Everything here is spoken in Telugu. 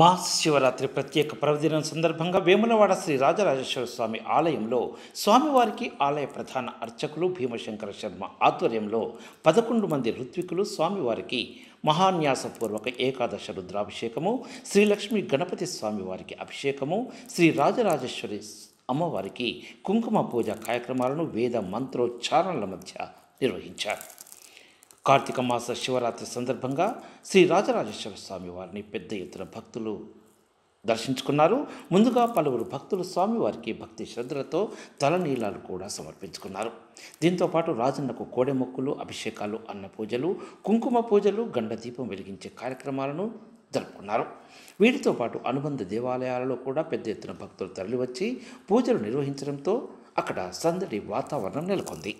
మహాశివరాత్రి ప్రత్యేక పర్వదినం సందర్భంగా వేములవాడ శ్రీ రాజరాజేశ్వర స్వామి ఆలయంలో స్వామివారికి ఆలయ ప్రధాన అర్చకులు భీమశంకర శర్మ ఆధ్వర్యంలో పదకొండు మంది ఋత్వికులు స్వామివారికి మహాన్యాసపూర్వక ఏకాదశ రుద్రాభిషేకము శ్రీలక్ష్మి గణపతి స్వామివారికి అభిషేకము శ్రీ రాజరాజేశ్వరి అమ్మవారికి కుంకుమ పూజ కార్యక్రమాలను వేద మంత్రోచ్చారణల మధ్య నిర్వహించారు. కార్తీక మాస శివరాత్రి సందర్భంగా శ్రీ రాజరాజేశ్వర స్వామి వారిని పెద్ద ఎత్తున భక్తులు దర్శించుకున్నారు. ముందుగా పలువురు భక్తులు స్వామివారికి భక్తి శ్రద్ధలతో తలనీలాలు కూడా సమర్పించుకున్నారు. దీంతో పాటు రాజన్నకు కోడె మొక్కులు అభిషేకాలు అన్న పూజలు కుంకుమ పూజలు గండ దీపం వెలిగించే కార్యక్రమాలను జరుపుకున్నారు. వీటితో పాటు అనుబంధ దేవాలయాలలో కూడా పెద్ద ఎత్తున భక్తులు తరలివచ్చి పూజలు నిర్వహించడంతో అక్కడ సందడి వాతావరణం నెలకొంది.